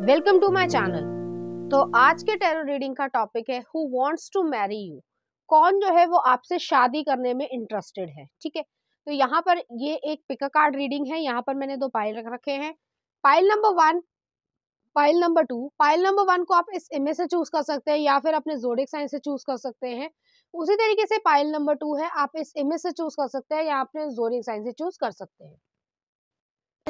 Welcome to my channel तो आज के टेरो रीडिंग का टॉपिक है who wants to marry you कौन जो है वो आपसे शादी करने में इंटरेस्टेड है, ठीक है? तो यहाँ पर ये एक पिका कार्ड रीडिंग है, यहाँ पर मैंने दो पाइल रख रखे हैं। Pile number one pile number two pile number one को आप इस इमेज से चूज़ कर सकते हैं या फिर अपने जोडिक साइन से चूज़ कर सकते हैं। उसी तरीके से पाइल नंबर टू है, आप इस इमेज से चूज़ कर सकते हैं या अपने जोडिक साइन से चूज़ कर सकते हैं।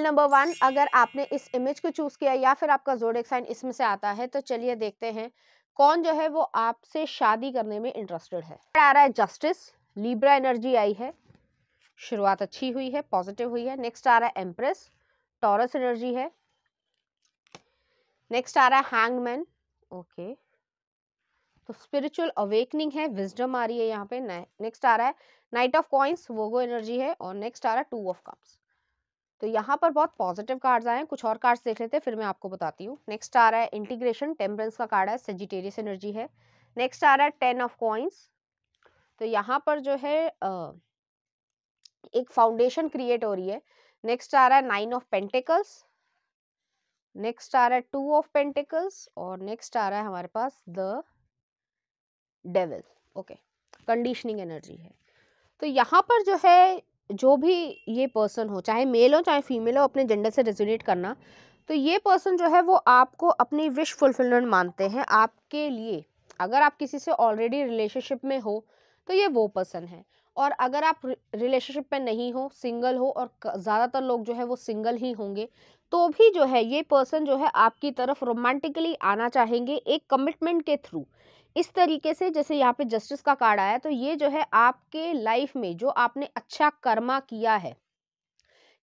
नंबर वन, अगर आपने इस इमेज को चूज़ किया या फिर आपका जोडिक साइन इसमें से आता है तो चलिए देखते हैं, कौन जो है वो आपसे शादी करने में इंटरेस्टेड है। आ रहा है जस्टिस लिब्रा एनर्जी आई है, शुरुआत अच्छी हुई है पॉजिटिव हुई है। नेक्स्ट आ रहा है एम्प्रेस टॉरस एनर्जी है। नेक्स्ट आ रहा है हैंगमैन ओके तो स्पिरिचुअल अवेकनिंग है विजडम आ रही है यहाँ पे। नेक्स्ट आ रहा है knight of coins Virgo energy है और नेक्स्ट आ रहा है टू ऑफ़ कप्स तो यहाँ पर बहुत पॉजिटिव कार्ड्स आए हैं। कुछ और कार्ड्स देख लेते हैं, फिर मैं आपको बताती हूँ। नेक्स्ट आ रहा है इंटीग्रेशन टेम्परेंस का कार्ड है सेजिटेरियस एनर्जी है। नेक्स्ट आ रहा है टेन ऑफ़ कॉइन्स तो यहाँ पर जो है एक फाउंडेशन क्रिएट हो रही है। नेक्स्ट आ रहा है नाइन ऑफ़ पेंटिकल्स नेक्स्ट आ रहा है टू ऑफ़ पेंटिकल्स और नेक्स्ट आ रहा है हमारे पास the devil okay conditioning energy है। तो यहाँ पर जो है जो भी ये पर्सन हो, चाहे मेल हो, चाहे फीमेल हो, अपने जेंडर से रेजोनेट करना तो ये पर्सन जो है वो आपको अपनी विश फुलफिलमेंट मानते हैं आपके लिए। अगर आप किसी से ऑलरेडी रिलेशनशिप में हो तो ये वो पर्सन है। और अगर आप रिलेशनशिप में नहीं हो सिंगल हो, और ज़्यादातर लोग जो है वो सिंगल ही होंगे तो भी जो है ये पर्सन जो है आपकी तरफ़ रोमांटिकली आना चाहेंगे एक कमिटमेंट के थ्रू इस तरीके से जैसे यहाँ पे जस्टिस का कार्ड आया तो ये जो है आपके लाइफ में जो आपने अच्छा कर्मा किया है,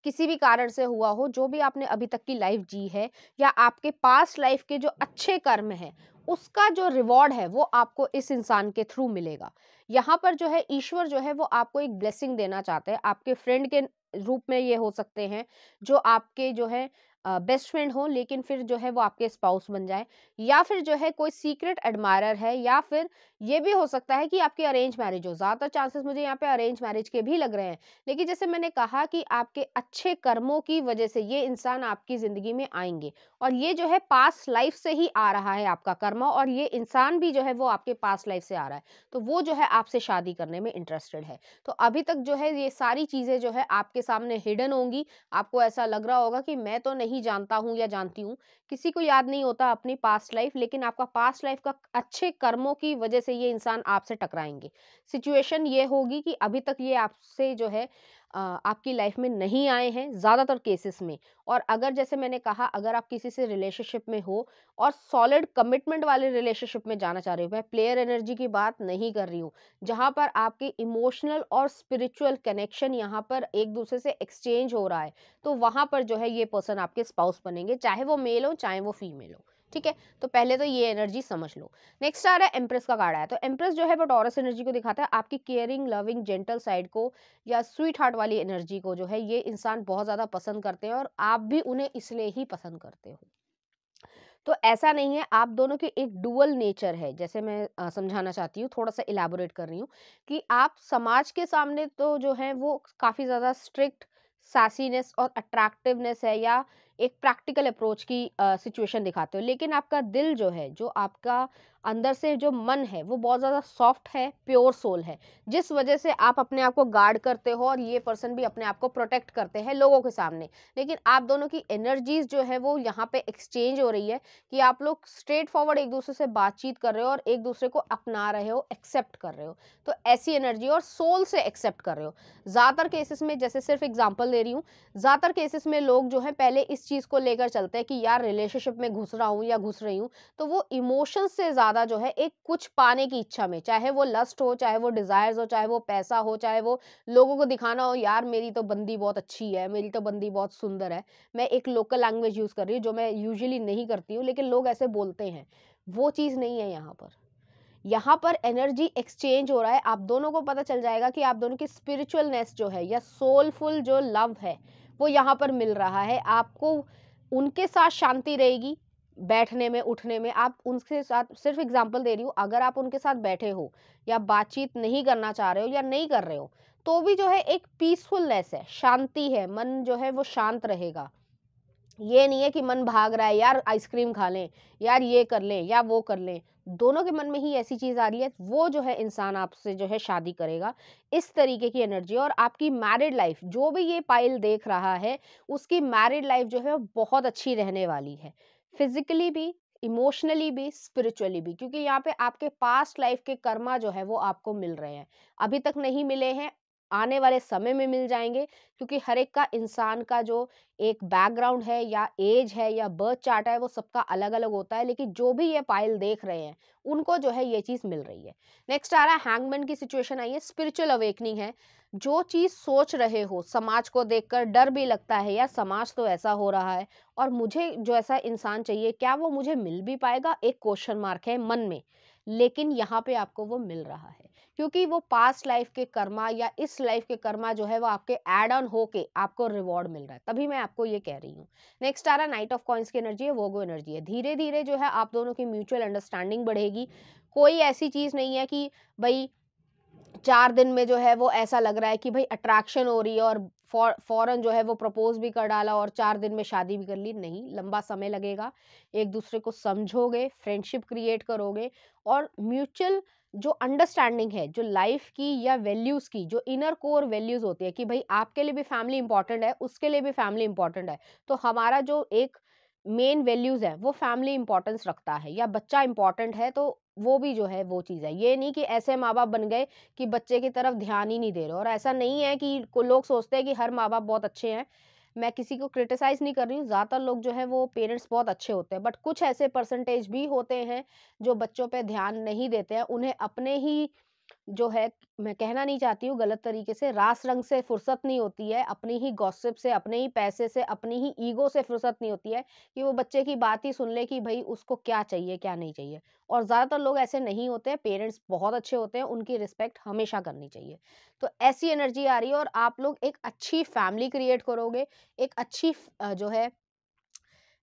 किसी भी कारण से हुआ हो, जो भी आपने अभी तक की लाइफ जी है या आपके पास लाइफ के जो अच्छे कर्म है, उसका जो रिवॉर्ड है वो आपको इस इंसान के थ्रू मिलेगा। यहाँ पर जो है ईश्वर जो है वो आपको एक ब्लेसिंग देना चाहते हैं। आपके फ्रेंड के रूप में ये हो सकते हैं, जो आपके जो है बेस्ट फ्रेंड हो, लेकिन फिर जो है वो आपके स्पाउस बन जाए। या फिर जो है कोई सीक्रेट एडमायर है, या फिर ये भी हो सकता है कि आपकी अरेंज मैरिज हो। ज़्यादातर चांसेस मुझे यहाँ पे अरेंज मैरिज के भी लग रहे हैं। लेकिन जैसे मैंने कहा कि आपके अच्छे कर्मों की वजह से ये इंसान आपकी ज़िंदगी में आएँगे और ये जो है पास लाइफ से ही आ रहा है आपका कर्म और ये इंसान भी जो है वो आपके पास लाइफ से आ रहा है। तो वो जो है आपसे शादी करने में इंटरेस्टेड है। तो अभी तक जो है ये सारी चीज़ें जो है आपके सामने हिडन होंगी। आपको ऐसा लग रहा होगा कि मैं तो नहीं जानता हूँ या जानती हूँ। किसी को याद नहीं होता अपनी पास्ट लाइफ लेकिन आपका पास्ट लाइफ का अच्छे कर्मों की वजह से ये इंसान आपसे टकराएँगे। सिचुएशन ये होगी कि अभी तक ये आपसे जो है आपकी लाइफ में नहीं आए हैं ज़्यादातर केसेस में। और अगर जैसे मैंने कहा, अगर आप किसी से रिलेशनशिप में हो और सॉलिड कमिटमेंट वाले रिलेशनशिप में जाना चाह रहे हो, मैं प्लेयर एनर्जी की बात नहीं कर रही हूँ, जहाँ पर आपके इमोशनल और स्पिरिचुअल कनेक्शन यहाँ पर एक दूसरे से एक्सचेंज हो रहा है तो वहाँ पर जो है ये पर्सन आपके स्पाउस बनेंगे, चाहे वो मेल हो, चाहे वो फीमेल हो। ठीक है? तो पहले तो ये एनर्जी समझ लो। नेक्स्ट आ रहा है एम्प्रेस का कार्ड आया तो एम्प्रेस जो है वो टॉरस एनर्जी को दिखाता है। आपकी केयरिंग लविंग जेंटल साइड को या स्वीट हार्ट वाली एनर्जी को जो है ये इंसान बहुत ज़्यादा पसंद करते हैं और आप भी उन्हें इसलिए ही पसंद करते हो। तो ऐसा नहीं है। आप दोनों की एक डुअल नेचर है। जैसे मैं समझाना चाहती हूँ, थोड़ा सा इलेबोरेट कर रही हूँ कि आप समाज के सामने तो जो है वो काफ़ी ज़्यादा स्ट्रिक्ट सैसीनेस और अट्रैक्टिवनेस है या एक प्रैक्टिकल अप्रोच की सिचुएशन दिखाते हो। लेकिन आपका दिल जो है जो आपका अंदर से जो मन है, वो बहुत ज़्यादा सॉफ्ट है प्योर सोल है। जिस वजह से आप अपने आप को गार्ड करते हो और ये पर्सन भी अपने आप को प्रोटेक्ट करते हैं लोगों के सामने। लेकिन आप दोनों की एनर्जीज जो है, वो यहाँ पे एक्सचेंज हो रही है कि आप लोग स्ट्रेट फॉरवर्ड एक दूसरे से बातचीत कर रहे हो और एक दूसरे को अपना रहे हो एक्सेप्ट कर रहे हो। तो ऐसी एनर्जी और सोल से एक्सेप्ट कर रहे हो। ज़्यादातर केसेस में, जैसे सिर्फ़ एग्ज़ाम्पल दे रही हूँ, ज़्यादातर केसेस में लोग जो है, पहले इस चीज़ को लेकर चलते हैं कि यार रिलेशनशिप में घुस रहा हूँ या घुस रही हूँ तो वो इमोशंस से ज़्यादा ज़्यादा जो है एक कुछ पाने की इच्छा में, चाहे वो लस्ट हो, चाहे वो डिज़ायर्स हो, चाहे वो पैसा हो, चाहे वो लोगों को दिखाना हो, यार, मेरी तो बंदी बहुत अच्छी है, मेरी तो बंदी बहुत सुंदर है, मैं एक लोकल लैंग्वेज यूज़ कर रही हूँ, जो मैं यूजली नहीं करती हूँ, लेकिन लोग ऐसे बोलते हैं। वो चीज़ नहीं है यहाँ पर। यहाँ पर एनर्जी एक्सचेंज हो रहा है। आप दोनों को पता चल जाएगा कि आप दोनों की स्पिरिचुअलनेस जो है या सोलफुल जो लव है, वो यहाँ पर मिल रहा है। आपको उनके साथ शांति रहेगी बैठने में, उठने में, आप उनके साथ, सिर्फ़ एग्जांपल दे रही हूँ, अगर आप उनके साथ बैठे हो या बातचीत नहीं करना चाह रहे हो या नहीं कर रहे हो तो भी जो है एक पीसफुलनेस है, शांति है, मन जो है वो शांत रहेगा। ये नहीं है कि मन भाग रहा है, यार आइसक्रीम खा लें, यार ये कर लें, या वो कर लें, दोनों के मन में ही ऐसी चीज़ आ रही है, वो जो है इंसान आपसे जो है शादी करेगा, इस तरीके की एनर्जी और आपकी मैरिड लाइफ जो भी ये पाइल देख रहा है, उसकी मैरिड लाइफ जो है बहुत अच्छी रहने वाली है। फिजिकली भी, इमोशनली भी, स्पिरिचुअली भी, क्योंकि यहाँ पे आपके पास्ट लाइफ के कर्मा जो है वो आपको मिल रहे हैं। अभी तक नहीं मिले हैं आने वाले समय में मिल जाएँगे, क्योंकि हर एक का, इंसान का जो एक बैकग्राउंड है या एज है या बर्थ चार्ट है, वो सबका अलग अलग होता है, लेकिन जो भी ये पाइल देख रहे हैं, उनको जो है ये चीज़ मिल रही है। नेक्स्ट आ रहा है हैंगमैन की सिचुएशन आई है स्पिरिचुअल अवेकनिंग है। जो चीज़ सोच रहे हो, समाज को देखकर डर भी लगता है या समाज तो ऐसा हो रहा है, और मुझे जो ऐसा इंसान चाहिए, क्या वो मुझे मिल भी पाएगा? एक क्वेश्चन मार्क है मन में। लेकिन यहाँ पे आपको वो मिल रहा है। क्योंकि वो पास्ट लाइफ के कर्मा या इस लाइफ के कर्मा जो है वो आपके एड ऑन होके आपको रिवॉर्ड मिल रहा है। तभी मैं आपको ये कह रही हूँ। नेक्स्ट आ रहा नाइट ऑफ़ कॉइन्स की एनर्जी है वोगो एनर्जी है। धीरे धीरे जो है आप दोनों की म्यूचुअल अंडरस्टैंडिंग बढ़ेगी। कोई ऐसी चीज़ नहीं है कि, भाई, चार दिन में जो है वो ऐसा लग रहा है कि, भाई अट्रैक्शन हो रही है और फॉरन जो है वो प्रपोज भी कर डाला और चार दिन में शादी भी कर ली। नहीं, लंबा समय लगेगा। एक दूसरे को समझोगे फ्रेंडशिप क्रिएट करोगे और म्यूचुअल जो अंडरस्टैंडिंग है, जो लाइफ की या वैल्यूज़ की, जो इनर कोर वैल्यूज़ होती है कि भाई आपके लिए भी फैमिली इंपॉर्टेंट है, उसके लिए भी फैमिली इंपॉर्टेंट है तो हमारा जो एक मेन वैल्यूज़ है, वो फैमिली इंपॉर्टेंस रखता है या बच्चा इंपॉर्टेंट है तो वो भी जो है, वो चीज़ है। ये नहीं कि ऐसे माँ बाप बन गए कि बच्चे की तरफ़ ध्यान ही नहीं दे रहे और ऐसा नहीं है कि लोग सोचते हैं कि हर माँ बाप बहुत अच्छे हैं। मैं किसी को क्रिटिसाइज नहीं कर रही हूँ। ज़्यादातर लोग जो है, वो पेरेंट्स बहुत अच्छे होते हैं। बट कुछ ऐसे परसेंटेज भी होते हैं जो बच्चों पे ध्यान नहीं देते हैं। उन्हें अपने ही जो है, मैं कहना नहीं चाहती हूँ गलत तरीके से, रास रंग से फुर्सत नहीं होती है, अपनी ही गॉसिप से, अपने ही पैसे से, अपनी ही ईगो से फुर्सत नहीं होती है कि वो बच्चे की बात ही सुन ले कि भाई उसको क्या चाहिए, क्या नहीं चाहिए। और ज़्यादातर लोग ऐसे नहीं होते हैं, पेरेंट्स बहुत अच्छे होते हैं, उनकी रिस्पेक्ट हमेशा करनी चाहिए। तो ऐसी एनर्जी आ रही है और आप लोग एक अच्छी फैमिली क्रिएट करोगे, एक अच्छी जो है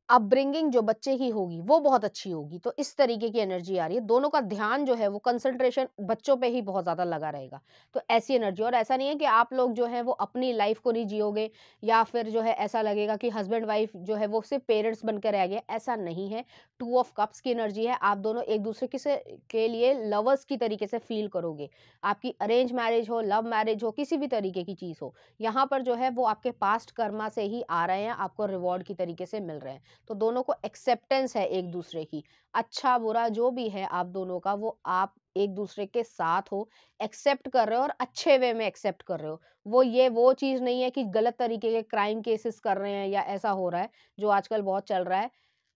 अपब्रिंगिंग जो बच्चे की होगी, वो बहुत अच्छी होगी। तो इस तरीके की एनर्जी आ रही है। दोनों का ध्यान जो है वो कंसंट्रेशन बच्चों पे ही बहुत ज़्यादा लगा रहेगा। तो ऐसी एनर्जी और ऐसा नहीं है कि आप लोग जो है वो अपनी लाइफ को नहीं जियोगे या फिर जो है ऐसा लगेगा कि हस्बैंड वाइफ जो है वो सिर्फ़ पेरेंट्स बनकर रह गए। ऐसा नहीं है। टू ऑफ़ कप्स की एनर्जी है। आप दोनों एक दूसरे किसे के लिए लवर्स की तरीके से फील करोगे। आपकी अरेंज मैरिज हो लव मैरिज हो, किसी भी तरीके की चीज़ हो, यहाँ पर जो है वो आपके पास्ट कर्मा से ही आ रहे हैं, आपको रिवॉर्ड की तरीके से मिल रहे हैं। तो दोनों को एक्सेप्टेंस है एक दूसरे की। अच्छा बुरा जो भी है आप दोनों का, वो आप एक दूसरे के साथ हो एक्सेप्ट कर रहे हो और अच्छे वे में एक्सेप्ट कर रहे हो। वो ये, वो चीज़ नहीं है कि गलत तरीके के क्राइम केसेस कर रहे हैं या ऐसा हो रहा है, जो आजकल बहुत चल रहा है,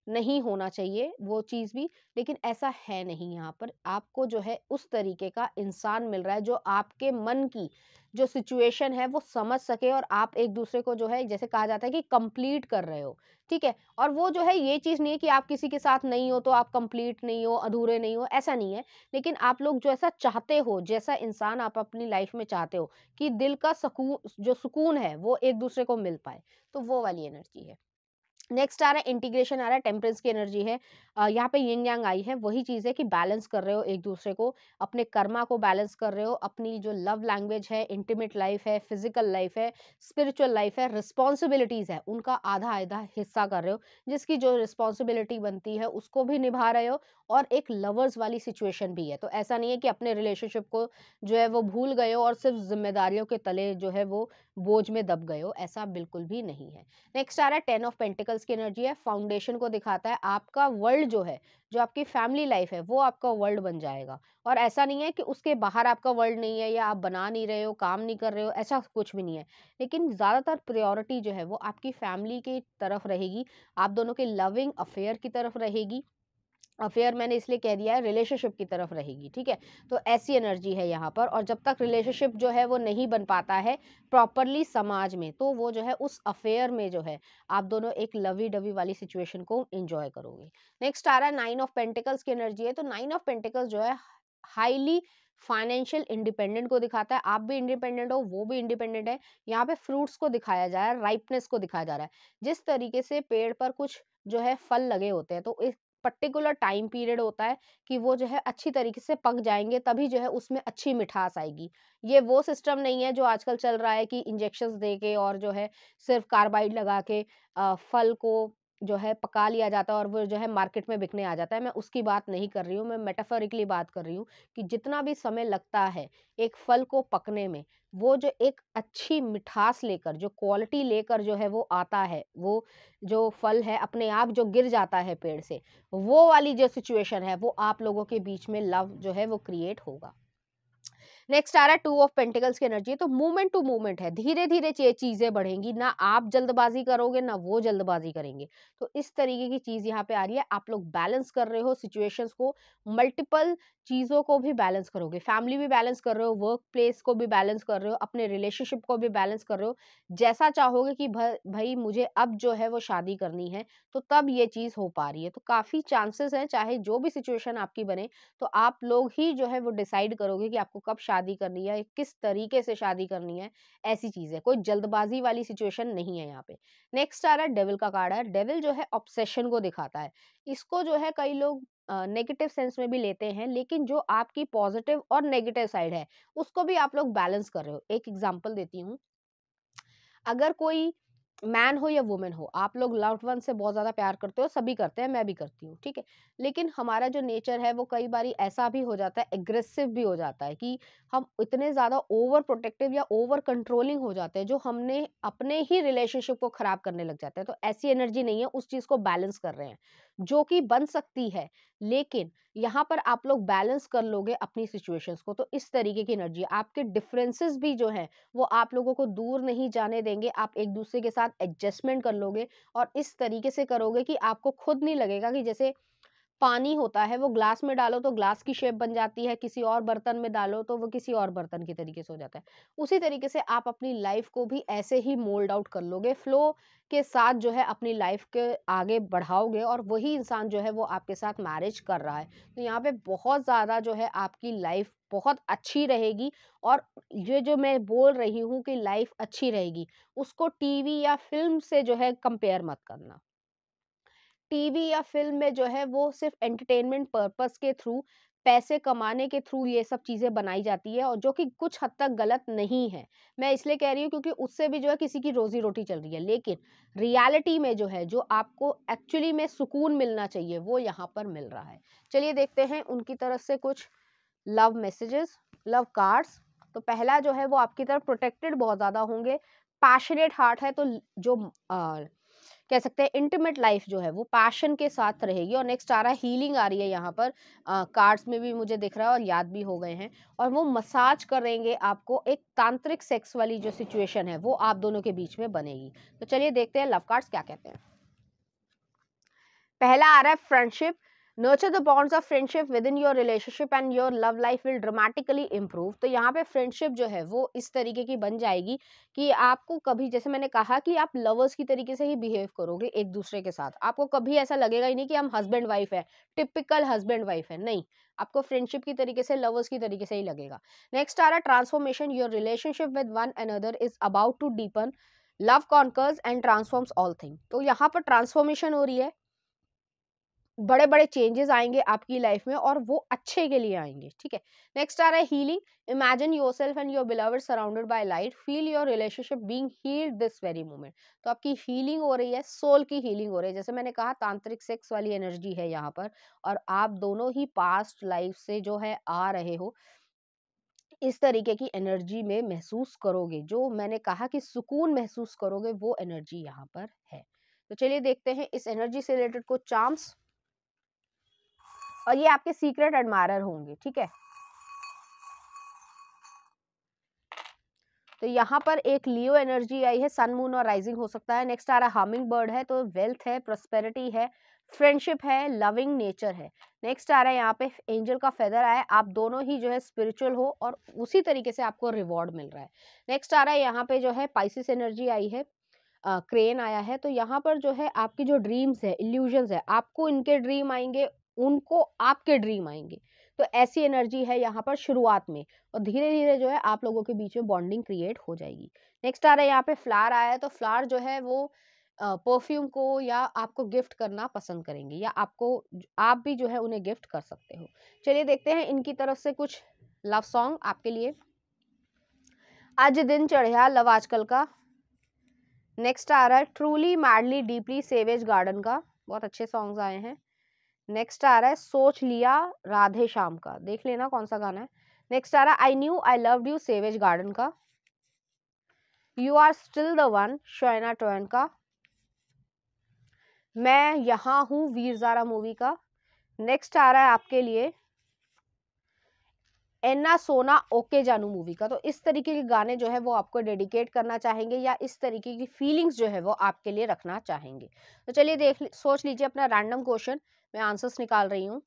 नहीं होना चाहिए वो चीज़ भी, लेकिन ऐसा है नहीं यहाँ पर। आपको जो है उस तरीके का इंसान मिल रहा है जो आपके मन की जो सिचुएशन है वो समझ सके और आप एक दूसरे को जो है, जैसे कहा जाता है कि कंप्लीट कर रहे हो, ठीक है? और वो जो है, ये चीज़ नहीं है कि आप किसी के साथ नहीं हो तो आप कंप्लीट नहीं हो, अधूरे नहीं हो, ऐसा नहीं है। लेकिन आप लोग जो ऐसा चाहते हो, जैसा इंसान आप अपनी लाइफ में चाहते हो कि दिल का सकून जो सुकून है वो एक दूसरे को मिल पाए तो वो वाली एनर्जी है। नेक्स्ट आ रहा है इंटीग्रेशन आ रहा है टेम्परेंस की एनर्जी है। यहाँ पे यंग यांग आई है, वही चीज़ है कि बैलेंस कर रहे हो एक दूसरे को, अपने कर्मा को बैलेंस कर रहे हो, अपनी जो लव लैंग्वेज है इंटीमेट लाइफ है फ़िज़िकल लाइफ है स्पिरिचुअल लाइफ है रिस्पॉन्सिबिलिटीज़ है, उनका आधा आधा हिस्सा कर रहे हो, जिसकी जो रिस्पॉन्सिबिलिटी बनती है, उसको भी निभा रहे हो और एक लवर्स वाली सिचुएशन भी है। तो ऐसा नहीं है कि अपने रिलेशनशिप को जो है वो भूल गए हो और सिर्फ़ जिम्मेदारियों के तले जो है वो बोझ में दब गए हो, ऐसा बिल्कुल भी नहीं है। नेक्स्ट आ रहा है, टेन ऑफ़ पेंटिकल्स की एनर्जी है, फाउंडेशन को दिखाता है, आपका वर्ल्ड जो है, जो आपकी फैमिली लाइफ है, वो आपका वर्ल्ड बन जाएगा। और ऐसा नहीं है कि उसके बाहर आपका वर्ल्ड नहीं है या आप बना नहीं रहे हो, काम नहीं कर रहे हो, ऐसा कुछ भी नहीं है। लेकिन ज़्यादातर प्रायोरिटी जो है, वो आपकी फैमिली की तरफ़ रहेगी, आप दोनों के लविंग अफेयर की तरफ़ रहेगी अफेयर मैंने इसलिए कह दिया है रिलेशनशिप की तरफ़ रहेगी, ठीक है? तो ऐसी एनर्जी है यहाँ पर और जब तक रिलेशनशिप जो है वो नहीं बन पाता है प्रॉपरली समाज में तो वो जो है उस अफेयर में जो है आप दोनों एक लवी डवी वाली सिचुएशन को इंजॉय करोगे। नेक्स्ट आ रहा है नाइन ऑफ़ पेंटिकल्स की एनर्जी है तो नाइन ऑफ़ पेंटिकल्स जो है हाईली फाइनेंशियल इंडिपेंडेंट को दिखाता है। आप भी इंडिपेंडेंट हो, वो भी इंडिपेंडेंट है। यहाँ पे फ्रूट्स को दिखाया जा रहा है राइपनेस को दिखाया जा रहा है। जिस तरीके से पेड़ पर कुछ जो है फल लगे होते हैं तो इस पर्टिकुलर टाइम पीरियड होता है कि वो जो है अच्छी तरीके से पक जाएँगे, तभी जो है उसमें अच्छी मिठास आएगी। ये वो सिस्टम नहीं है जो आजकल चल रहा है कि इंजेक्शन दे के और जो है सिर्फ़ कार्बाइड लगा के फल को जो है पका लिया जाता है और वो जो है मार्केट में बिकने आ जाता है। मैं उसकी बात नहीं कर रही हूँ, मैं मेटाफोरिकली बात कर रही हूँ कि जितना भी समय लगता है एक फल को पकने में, वो जो एक अच्छी मिठास लेकर, जो क्वालिटी लेकर जो है वो आता है, वो जो फल है अपने आप जो गिर जाता है पेड़ से, वो वाली जो सिचुएशन है, वो आप लोगों के बीच में लव जो है वो क्रिएट होगा। नेक्स्ट आ रहा है टू ऑफ़ पेंटिकल्स की एनर्जी तो मूवमेंट टू मूवमेंट है। धीरे धीरे चीज़ें बढ़ेंगी, ना आप जल्दबाजी करोगे, ना वो जल्दबाजी करेंगे। तो इस तरीके की चीज़ यहाँ पे आ रही है। आप लोग बैलेंस कर रहे हो सिचुएशंस को मल्टीपल चीज़ों को भी बैलेंस करोगे। फैमिली भी बैलेंस कर रहे हो वर्क प्लेस को भी बैलेंस कर रहे हो, अपने रिलेशनशिप को भी बैलेंस कर रहे हो। जैसा चाहोगे कि भाई मुझे अब जो है वो शादी करनी है तो तब ये चीज़ हो पा रही है। तो काफ़ी चांसेस हैं, चाहे जो भी सिचुएशन आपकी बने तो आप लोग ही जो है वो डिसाइड करोगे कि आपको कब शादी करनी है, किस तरीके से शादी करनी है, ऐसी चीज़ है। कोई जल्दबाजी वाली सिचुएशन नहीं है यहाँ पे। नेक्स्ट आ रहा है डेविल का कार्ड है। डेविल जो है ऑब्सेशन को दिखाता है। इसको जो है कई लोग नेगेटिव सेंस में भी लेते हैं, लेकिन जो आपकी पॉजिटिव और नेगेटिव साइड है, उसको भी आप लोग बैलेंस कर रहे हो। एक एग्जांपल देती हूँ। अगर कोई मैन हो या वुमेन हो, आप लोग लव्ड वन से बहुत ज़्यादा प्यार करते हो, सभी करते हैं, मैं भी करती हूँ, ठीक है? लेकिन हमारा जो नेचर है, वो कई बार ऐसा भी हो जाता है एग्रेसिव भी हो जाता है कि हम इतने ज़्यादा ओवर प्रोटेक्टिव या ओवर कंट्रोलिंग हो जाते हैं, जो हमने अपने ही रिलेशनशिप को ख़राब करने लग जाते हैं। तो ऐसी एनर्जी नहीं है, उस चीज़ को बैलेंस कर रहे हैं। जो कि बन सकती है, लेकिन यहाँ पर आप लोग बैलेंस कर लोगे अपनी सिचुएशंस को तो इस तरीके की एनर्जी आपके डिफरेंसेस भी जो है, वो आप लोगों को दूर नहीं जाने देंगे, आप एक दूसरे के साथ एडजस्टमेंट कर लोगे और इस तरीके से करोगे कि आपको खुद नहीं लगेगा कि जैसे पानी होता है, वो ग्लास में डालो तो ग्लास की शेप बन जाती है, किसी और बर्तन में डालो तो वो किसी और बर्तन की तरीके से हो जाता है। उसी तरीके से आप अपनी लाइफ को भी ऐसे ही मोल्ड आउट कर लोगे, फ्लो के साथ जो है अपनी लाइफ के आगे बढ़ाओगे और वही इंसान जो है वो आपके साथ मैरिज कर रहा है। तो यहाँ पे बहुत ज़्यादा जो है आपकी लाइफ बहुत अच्छी रहेगी और ये जो मैं बोल रही हूँ कि लाइफ अच्छी रहेगी, उसको टीवी या फ़िल्म से जो है कंपेयर मत करना। टीवी या फ़िल्म में जो है वो सिर्फ़ एंटरटेनमेंट पर्पस के थ्रू पैसे कमाने के थ्रू ये सब चीज़ें बनाई जाती है और जो कि कुछ हद तक गलत नहीं है। मैं इसलिए कह रही हूँ क्योंकि उससे भी जो है किसी की रोजी रोटी चल रही है लेकिन रियलिटी में जो है जो आपको एक्चुअली में सुकून मिलना चाहिए वो यहाँ पर मिल रहा है। चलिए देखते हैं उनकी तरफ़ से कुछ लव मैसेजेस लव कार्ड्स। तो पहला जो है वो आपकी तरफ़ प्रोटेक्टेड बहुत ज़्यादा होंगे। पैशनेट हार्ट है तो जो आ, कह सकते हैं इंटीमेट लाइफ जो है, वो पैशन के साथ रहेगी और नेक्स्ट आ रहा है हीलिंग आ रही है यहाँ पर। कार्ड्स में भी मुझे दिख रहा है और याद भी हो गए हैं। और वो मसाज करेंगे आपको एक तांत्रिक सेक्स वाली जो सिचुएशन है, वो आप दोनों के बीच में बनेगी। तो चलिए देखते हैं लव कार्ड्स क्या कहते हैं। पहला आ रहा है friendship nurture the bonds of friendship within your relationship and your love life will dramatically improve तो यहाँ पे फ्रेंडशिप जो है वो इस तरीके की बन जाएगी कि आपको कभी, जैसे मैंने कहा कि आप लवर्स की तरीके से ही बिहेव करोगे एक दूसरे के साथ। आपको कभी ऐसा लगेगा ही नहीं कि हम हस्बैंड वाइफ है टिपिकल हस्बैंड वाइफ है। नहीं, आपको फ्रेंडशिप की तरीके से लवर्स की तरीके से ही लगेगा। नेक्स्ट आ रहा transformation your relationship with one another is about to deepen love conquers and transforms all thing तो यहाँ पर ट्रांसफॉर्मेशन हो रही है। बड़े बड़े चेंजेस आएँगे आपकी लाइफ में और वो अच्छे के लिए आएँगे, ठीक है? नेक्स्ट आ रहा है healing imagine yourself and your beloved surrounded by light feel your relationship being healed this very moment तो आपकी हीलिंग हो रही है सोल की हीलिंग हो रही है। जैसे मैंने कहा, तांत्रिक सेक्स वाली एनर्जी है यहाँ पर और आप दोनों ही पास्ट लाइफ से जो है आ रहे हो, इस तरीके की एनर्जी में महसूस करोगे। जो मैंने कहा कि सुकून महसूस करोगे, वो एनर्जी यहाँ पर है। तो चलिए देखते हैं इस एनर्जी से रिलेटेड को चांस और ये आपके सीक्रेट एडमायर होंगे, ठीक है? तो यहाँ पर एक लियो एनर्जी आई है सन मून और राइजिंग हो सकता है। नेक्स्ट आ रहा हार्मिंग बर्ड है तो वेल्थ है प्रोस्पेरिटी है फ्रेंडशिप है लविंग नेचर है। नेक्स्ट आ रहा है यहाँ पे एंजल का फेदर आया आप दोनों ही जो है स्पिरिचुअल हो और उसी तरीके से आपको रिवॉर्ड मिल रहा है। नेक्स्ट आ रहा है यहाँ पे जो है पाइसिस एनर्जी आई है क्रेन आया है तो यहाँ पर जो है, आपकी जो ड्रीम्स है इल्यूजन्स है, आपको इनके ड्रीम आएँगे उनको आपके ड्रीम आएँगे। तो ऐसी एनर्जी है यहाँ पर शुरुआत में और धीरे धीरे जो है आप लोगों के बीच में बॉन्डिंग क्रिएट हो जाएगी। नेक्स्ट आ रहा है यहाँ पे फ्लावर आया है तो फ्लावर जो है वो परफ्यूम को या आपको गिफ्ट करना पसंद करेंगे या आपको आप भी जो है उन्हें गिफ्ट कर सकते हो। चलिए देखते हैं इनकी तरफ़ से कुछ लव सॉन्ग आपके लिए। आज दिन चढ़िया लव आजकल का। नेक्स्ट आ रहा है truly madly deeply savage garden का। बहुत अच्छे सॉन्ग्स आए हैं। नेक्स्ट आ रहा है, सोच लिया राधे श्याम का। देख लेना कौन सा गाना है। नेक्स्ट आ रहा है I knew I love you savage garden का। You are still the one Shania Twain का। मैं यहाँ हूँ, वीर ज़ारा मूवी का। नेक्स्ट आ रहा है आपके लिए, एन्ना सोना, ओके जानू मूवी का। तो इस तरीके के गाने जो है, वो आपको डेडिकेट करना चाहेंगे या इस तरीके की फीलिंग्स जो है, वो आपके लिए रखना चाहेंगे। तो चलिए देख, सोच लीजिए अपना रैंडम क्वेश्चन मैं आंसर्स निकाल रही हूँ।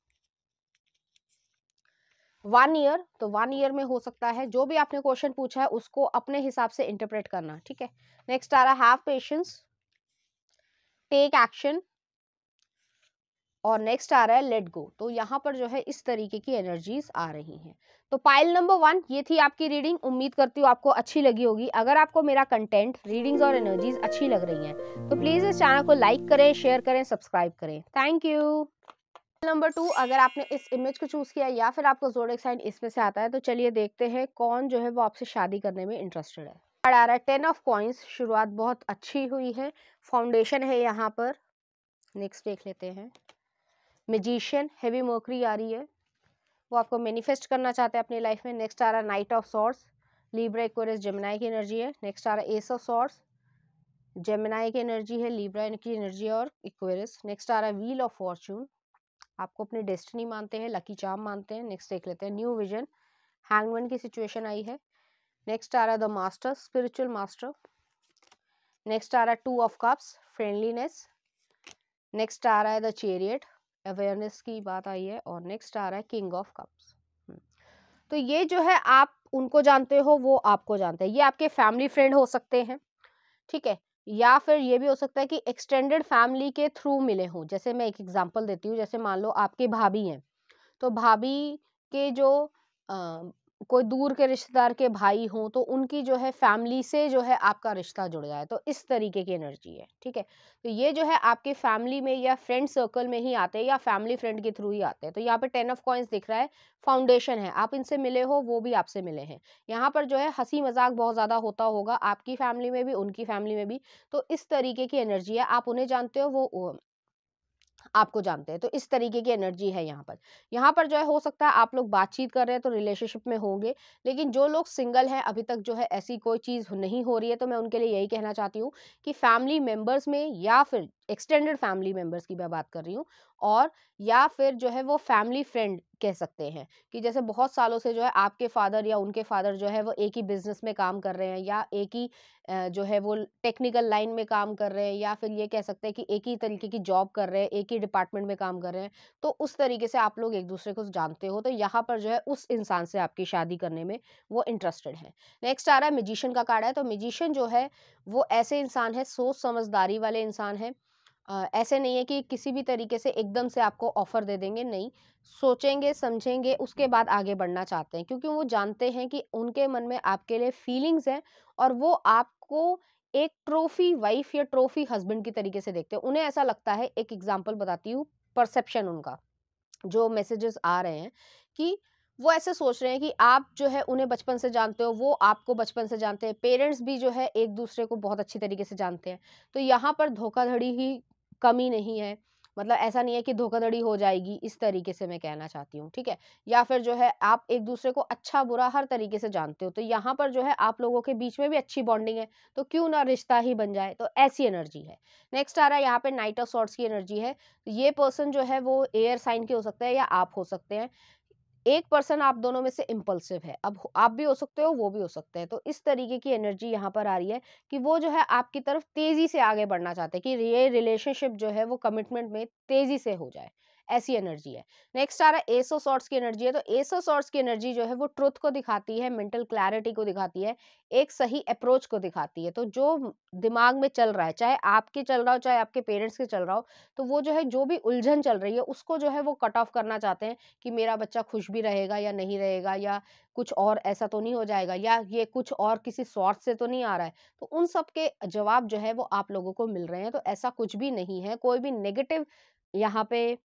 वन ईयर तो वन ईयर में हो सकता है, जो भी आपने क्वेश्चन पूछा है, उसको अपने हिसाब से इंटरप्रेट करना, ठीक है? नेक्स्ट आ रहा हैव पेशेंस टेक एक्शन और नेक्स्ट आ रहा है लेट गो तो यहाँ पर जो है, इस तरीके की एनर्जीज आ रही हैं। तो पाइल नंबर वन ये थी आपकी रीडिंग उम्मीद करती हूँ आपको अच्छी लगी होगी। अगर आपको मेरा कंटेंट रीडिंग्स और एनर्जीज अच्छी लग रही हैं तो प्लीज़ इस चैनल को लाइक करें शेयर करें सब्सक्राइब करें। थैंक यू नंबर टू, अगर आपने इस इमेज को चूज़ किया या फिर आपको जोडिक साइन इसमें से आता है तो चलिए देखते हैं कौन जो है वो आपसे शादी करने में इंटरेस्टेड है। कार्ड आ रहा है टेन ऑफ़ कॉइन्स शुरुआत बहुत अच्छी हुई है फाउंडेशन है यहाँ पर। नेक्स्ट देख लेते हैं। मेजिशियन हैवी मोकरी आ रही है। वो आपको मैनिफेस्ट करना चाहते हैं अपनी लाइफ में। नेक्स्ट आ रहा knight of swords Libra Aquarius Gemini की एनर्जी है। नेक्स्ट आ रहा एस ऑफ़ सॉर्ट्स जेमिनाई की एनर्जी है लीब्रा की एनर्जी और इक्वेरियस नेक्स्ट आ रहा है व्हील ऑफ़ फॉर्चून आपको अपनी डेस्टिनी मानते हैं, लकी चार्म मानते हैं, नेक्स्ट देख लेते हैं, न्यू विजन, हैंगमैन की सिचुएशन आई है। नेक्स्ट आ रहा the master, spiritual master. Next आ रहा है two of cups, friendliness. Next आ रहा है द चेरियट, अवेयरनेस की बात आई है, और नेक्स्ट आ रहा है किंग ऑफ़ कप्स। तो ये जो है आप उनको जानते हो, वो आपको जानते हैं। ये आपके फैमिली फ्रेंड हो सकते हैं, ठीक है? या फिर ये भी हो सकता है कि एक्सटेंडेड फैमिली के थ्रू मिले हों। जैसे मैं एक एग्जांपल देती हूँ, जैसे मान लो आपके भाभी हैं तो भाभी के जो कोई दूर के रिश्तेदार के भाई हों तो उनकी जो है फैमिली से जो है आपका रिश्ता जुड़ जाए तो इस तरीके की एनर्जी है, ठीक है? तो ये जो है आपके फैमिली में या फ्रेंड सर्कल में ही आते हैं या फैमिली फ्रेंड के थ्रू ही आते हैं तो यहाँ पे टेन ऑफ़ कॉइन्स दिख रहा है, फाउंडेशन है, आप इनसे मिले हो, वो भी आपसे मिले हैं। यहाँ पर जो है हँसी मज़ाक बहुत ज़्यादा होता होगा, आपकी फैमिली में भी, उनकी फैमिली में भी तो इस तरीके की एनर्जी है, आप उन्हें जानते हो वो आपको जानते हैं। तो इस तरीके की एनर्जी है यहाँ पर। यहाँ पर जो है, हो सकता है आप लोग बातचीत कर रहे हैं तो रिलेशनशिप में होंगे, लेकिन जो लोग सिंगल हैं, अभी तक जो है ऐसी कोई चीज़ नहीं हो रही है तो मैं उनके लिए यही कहना चाहती हूँ कि फैमिली मेंबर्स में या फिर एक्सटेंडेड फैमिली मेंबर्स की मैं बात कर रही हूँ और या फिर जो है वो फैमिली फ्रेंड कह सकते हैं, कि जैसे बहुत सालों से जो है आपके फादर या उनके फादर जो है वो एक ही बिज़नेस में काम कर रहे हैं या एक ही जो है वो टेक्निकल लाइन में काम कर रहे हैं या फिर ये कह सकते हैं कि एक ही तरीके की जॉब कर रहे हैं, एक ही डिपार्टमेंट में काम कर रहे हैं तो उस तरीके से आप लोग एक दूसरे को जानते हो तो यहाँ पर जो है उस इंसान से आपकी शादी करने में वो इंटरेस्टेड है। नेक्स्ट आ रहा है म्यूजिशियन का कार्ड है तो म्यूजिशियन जो है वो ऐसे इंसान है सोच समझदारी वाले इंसान है ऐसे नहीं है कि किसी भी तरीके से एकदम से आपको ऑफ़र दे देंगे, नहीं। सोचेंगे, समझेंगे, उसके बाद आगे बढ़ना चाहते हैं, क्योंकि वो जानते हैं कि उनके मन में आपके लिए फीलिंग्स हैं और वो आपको एक ट्रॉफी वाइफ या ट्रॉफी हस्बैंड की तरीके से देखते हैं। उन्हें ऐसा लगता है, एक एग्ज़ाम्पल बताती हूँ, परसेप्शन उनका, जो मैसेजेस आ रहे हैं कि वो ऐसे सोच रहे हैं कि आप जो है उन्हें बचपन से जानते हो, वो आपको बचपन से जानते हैं, पेरेंट्स भी जो है एक दूसरे को बहुत अच्छी तरीके से जानते हैं। तो यहाँ पर धोखाधड़ी ही कमी नहीं है। मतलब ऐसा नहीं है कि धोखाधड़ी हो जाएगी, इस तरीके से मैं कहना चाहती हूँ, ठीक है? या फिर जो है आप एक दूसरे को अच्छा बुरा हर तरीके से जानते हो तो यहाँ पर जो है आप लोगों के बीच में भी अच्छी बॉन्डिंग है तो क्यों ना रिश्ता ही बन जाए तो ऐसी एनर्जी है। नेक्स्ट आ रहा है यहाँ पे नाइट ऑफ़ सॉर्ट्स की एनर्जी है, ये पर्सन जो है वो एयर साइन के हो सकते हैं या आप हो सकते हैं। एक पर्सन आप दोनों में से इम्पल्सिव है। अब आप भी हो सकते हो, वो भी हो सकते हैं। तो इस तरीके की एनर्जी यहाँ पर आ रही है कि वो जो है आपकी तरफ़ तेज़ी से आगे बढ़ना चाहते हैं कि ये रिलेशनशिप जो है वो कमिटमेंट में तेज़ी से हो जाए। ऐसी एनर्जी है। नेक्स्ट आ रहा है एसो सॉर्ट्स की एनर्जी है तो एसो सॉर्ट्स की एनर्जी जो है वो ट्रुथ को दिखाती है, मेंटल क्लैरिटी को दिखाती है, एक सही अप्रोच को दिखाती है। तो जो दिमाग में चल रहा है, चाहे आपके चल रहा हो, चाहे आपके पेरेंट्स के चल रहा हो तो वो जो है जो भी उलझन चल रही है, उसको जो है वो कट ऑफ़ करना चाहते हैं कि मेरा बच्चा खुश भी रहेगा या नहीं रहेगा या कुछ और ऐसा तो नहीं हो जाएगा या ये कुछ और किसी स्वार्थ से तो नहीं आ रहा है। तो उन सब के जवाब जो है वो आप लोगों को मिल रहे हैं तो ऐसा कुछ भी नहीं है, कोई भी नेगेटिव यहाँ पे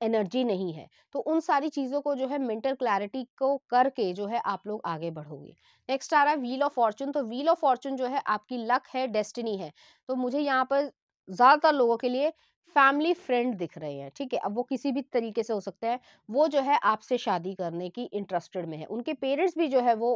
एनर्जी नहीं है। तो उन सारी चीज़ों को जो है मेंटल क्लैरिटी को करके जो है आप लोग आगे बढ़ोगे। नेक्स्ट आ रहा है व्हील ऑफ़ फॉर्चून तो व्हील ऑफ़ फॉर्चून जो है आपकी लक है डेस्टिनी है। तो मुझे यहाँ पर ज़्यादातर लोगों के लिए फैमिली फ्रेंड दिख रहे हैं ठीक है? अब वो किसी भी तरीके से हो सकते हैं वो जो है आपसे शादी करने की इंटरेस्टेड में है उनके पेरेंट्स भी जो है वो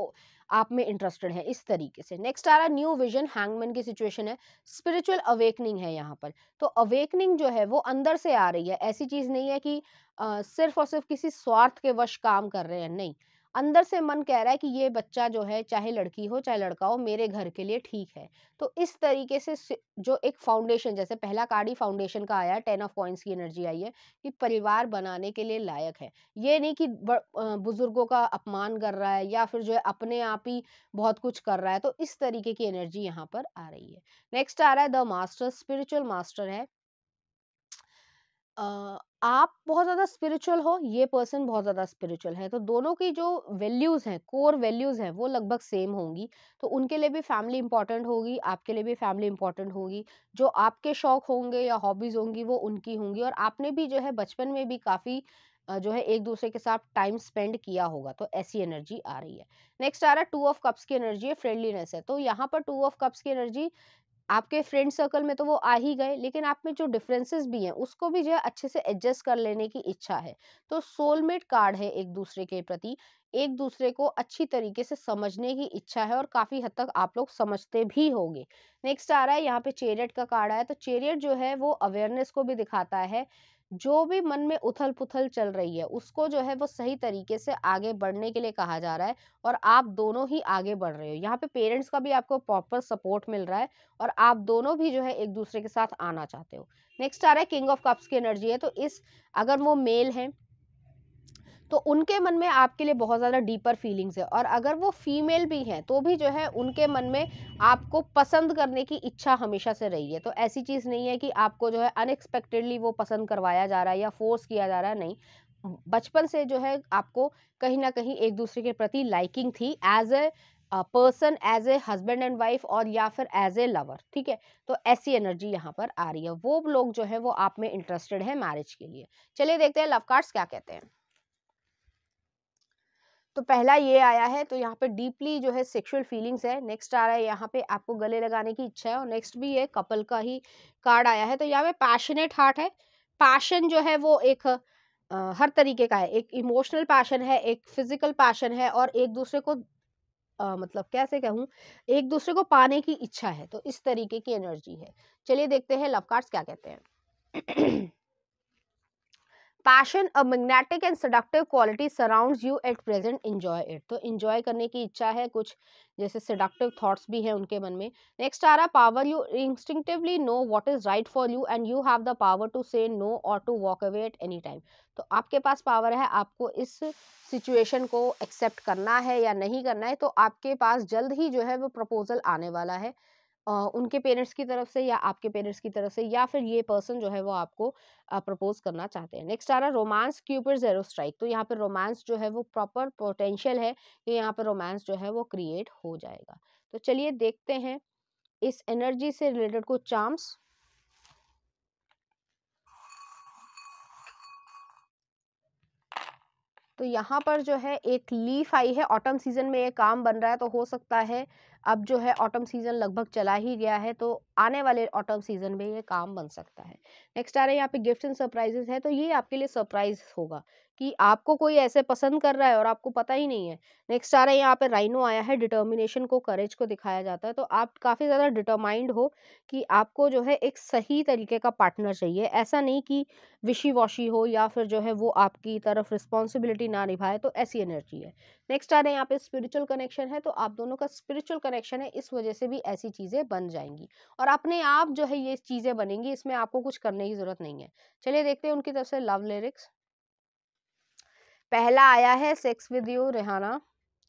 आप में इंटरेस्टेड है इस तरीके से। नेक्स्ट आ रहा न्यू विजन हैंगमैन की सिचुएशन है स्पिरिचुअल अवेकनिंग है यहाँ पर। तो अवेकनिंग जो है वो अंदर से आ रही है ऐसी चीज़ नहीं है कि आ, सिर्फ़ और सिर्फ़ किसी स्वार्थ के वश काम कर रहे हैं नहीं। अंदर से मन कह रहा है कि ये बच्चा जो है, चाहे लड़की हो, चाहे लड़का हो, मेरे घर के लिए ठीक है। तो इस तरीके से जो एक फाउंडेशन, जैसे पहला कार्ड ही फाउंडेशन का आया है टेन ऑफ़ कॉइन्स की एनर्जी आई है कि परिवार बनाने के लिए लायक है। ये नहीं कि बुज़ुर्गों का अपमान कर रहा है या फिर जो है अपने आप ही बहुत कुछ कर रहा है तो इस तरीके की एनर्जी यहाँ पर आ रही है। नेक्स्ट आ रहा है द मास्टर, स्पिरिचुअल मास्टर है। आप बहुत ज़्यादा स्पिरिचुअल हो, ये पर्सन बहुत ज़्यादा स्पिरिचुअल है। तो दोनों की जो वैल्यूज़ हैं कोर वैल्यूज़ हैं, वो लगभग सेम होंगी। तो उनके लिए भी फैमिली इंपॉर्टेंट होगी, आपके लिए भी फैमिली इंपॉर्टेंट होगी। जो आपके शौक होंगे या हॉबीज़ होंगी, वो उनकी होंगी। और आपने भी जो है, बचपन में भी काफ़ी जो है एक दूसरे के साथ टाइम स्पेंड किया होगा। तो ऐसी एनर्जी आ रही है। नेक्स्ट आ रहा है टू ऑफ़ कप्स की एनर्जी है फ्रेंडलीनेस है। तो यहाँ पर टू ऑफ़ कप्स की एनर्जी आपके फ्रेंड सर्कल में तो वो आ ही गए, लेकिन आप में जो डिफरेंसेस भी हैं, उसको भी जो है अच्छे से एडजस्ट कर लेने की इच्छा है। तो सोलमेट कार्ड है एक दूसरे के प्रति, एक दूसरे को अच्छी तरीके से समझने की इच्छा है और काफ़ी हद तक आप लोग समझते भी होंगे। नेक्स्ट आ रहा है, यहाँ पे चेरियट का कार्ड आया तो चेरियट जो है वो अवेयरनेस को भी दिखाता है। जो भी मन में उथल पुथल चल रही है, उसको जो है वो सही तरीके से आगे बढ़ने के लिए कहा जा रहा है और आप दोनों ही आगे बढ़ रहे हो। यहाँ पे पेरेंट्स का भी आपको प्रॉपर सपोर्ट मिल रहा है और आप दोनों भी जो है एक दूसरे के साथ आना चाहते हो। नेक्स्ट आ रहा है किंग ऑफ़ कप्स की एनर्जी है तो इस अगर वो मेल है तो उनके मन में आपके लिए बहुत ज़्यादा डीपर फीलिंग्स है और अगर वो फीमेल भी हैं तो भी जो है उनके मन में आपको पसंद करने की इच्छा हमेशा से रही है। तो ऐसी चीज़ नहीं है कि आपको जो है अनएक्सपेक्टेडली वो पसंद करवाया जा रहा है या फोर्स किया जा रहा है, नहीं। बचपन से जो है आपको कहीं ना कहीं एक दूसरे के प्रति लाइकिंग थी as a person as a husband and wife और या फिर एज ए लवर ठीक है? तो ऐसी एनर्जी यहाँ पर आ रही है। वो लोग जो है वो आप में इंटरेस्टेड है मैरिज के लिए। चलिए देखते हैं लव कार्ड्स क्या कहते हैं। तो पहला ये आया है तो यहाँ पे डीपली जो है सेक्सुअल फीलिंग्स है। नेक्स्ट आ रहा है यहाँ पे आपको गले लगाने की इच्छा है और नेक्स्ट भी ये कपल का ही कार्ड आया है। तो यहाँ पे पैशनेट हार्ट है। पैशन जो है वो एक आ, हर तरीके का है। एक इमोशनल पैशन है एक फ़िज़िकल पैशन है और एक दूसरे को आ, मतलब कैसे कहूँ एक दूसरे को पाने की इच्छा है। तो इस तरीके की एनर्जी है। चलिए देखते हैं लव कार्ड्स क्या कहते हैं। Passion a magnetic and seductive quality surrounds you at present enjoy it तो एंजॉय करने की इच्छा है कुछ, जैसे सडक्टिव थॉट्स भी हैं उनके मन में। नेक्स्ट आ रहा power you instinctively know what is right for you and you have the power to say no और to walk away at any time तो आपके पास पावर है, आपको इस सिचुएशन को एक्सेप्ट करना है या नहीं करना है तो आपके पास जल्द ही जो है वो प्रपोजल आने वाला है। उनके पेरेंट्स की तरफ़ से या आपके पेरेंट्स की तरफ़ से या फिर ये पर्सन जो है वो आपको प्रपोज करना चाहते हैं। नेक्स्ट आ रहा रोमांस क्यूपर जेरो स्ट्राइक। तो यहाँ पे रोमांस जो है वो प्रॉपर पोटेंशियल है कि यहाँ पे रोमांस जो है वो क्रिएट हो जाएगा। तो चलिए देखते हैं इस एनर्जी से रिलेटेड कुछ चार्म्स। तो यहाँ पर जो है एक लीफ आई है, ऑटम सीज़न में ये काम बन रहा है तो हो सकता है अब जो है ऑटम सीज़न लगभग चला ही गया है तो आने वाले ऑटम सीज़न में ये काम बन सकता है। नेक्स्ट आ रहा है यहाँ पे गिफ्ट एंड सरप्राइजेस है तो ये आपके लिए सरप्राइज़ होगा। कि आपको कोई ऐसे पसंद कर रहा है और आपको पता ही नहीं है। नेक्स्ट आ रहा है, यहाँ पे राइनो आया है, डिटर्मिनेशन को करेज को दिखाया जाता है। तो आप काफ़ी ज़्यादा डिटरमाइंड हो कि आपको जो है एक सही तरीके का पार्टनर चाहिए। ऐसा नहीं कि विशी वॉशी हो या फिर जो है वो आपकी तरफ़ रिस्पॉन्सिबिलिटी ना निभाए तो ऐसी एनर्जी है। नेक्स्ट आ रहा है, यहाँ पे स्पिरिचुअल कनेक्शन है तो आप दोनों का स्पिरिचुअल कनेक्शन है, इस वजह से भी ऐसी चीज़ें बन जाएँगी। और अपने आप जो है ये चीज़ें बनेंगी, इसमें आपको कुछ करने की ज़रूरत नहीं है। चलिए देखते हैं उनकी तरफ़ से लव लिरिक्स। पहला आया है सेक्स विद यू रेहाना।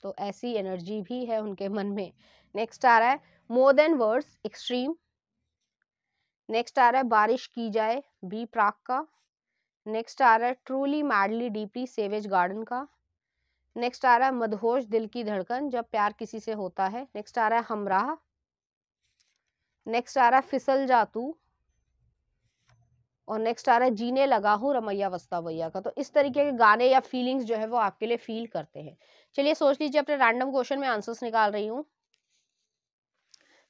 तो ऐसी एनर्जी भी है उनके मन में। नेक्स्ट आ रहा है more than words extreme next आ रहा है, बारिश की जाए बी प्राक का। नेक्स्ट आ रहा है truly madly deeply savage garden का। नेक्स्ट आ रहा है, मदहोश दिल की धड़कन, जब प्यार किसी से होता है। नेक्स्ट आ रहा है, हमराह। नेक्स्ट आ रहा है, फिसल जा तू। और नेक्स्ट आ रहा है, जीने लगा हूँ रमैया वस्ता भैया का। तो इस तरीके के गाने या फीलिंग्स जो है वो आपके लिए फील करते हैं। चलिए सोच लीजिए, अपने रैंडम क्वेश्चन में आंसर्स निकाल रही हूँ।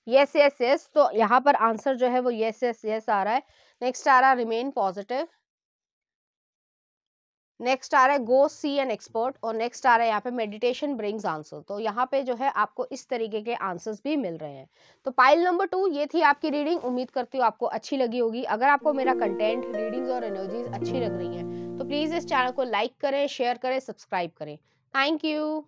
यस यस यस तो यहाँ पर आंसर जो है वो यस यस यस आ रहा है। नेक्स्ट आ रहा है रिमेन पॉजिटिव नेक्स्ट आ रहा है गो सी एन एक्सपर्ट और नेक्स्ट आ रहा है, यहाँ पे मेडिटेशन ब्रिंग्स आंसर तो यहाँ पे जो है, आपको इस तरीके के आंसर्स भी मिल रहे हैं। तो पाइल नंबर टू ये थी आपकी रीडिंग उम्मीद करती हूँ आपको अच्छी लगी होगी। अगर आपको मेरा कंटेंट रीडिंग्स और एनर्जीज अच्छी लग रही है तो प्लीज़ इस चैनल को लाइक करें शेयर करें सब्सक्राइब करें. Thank you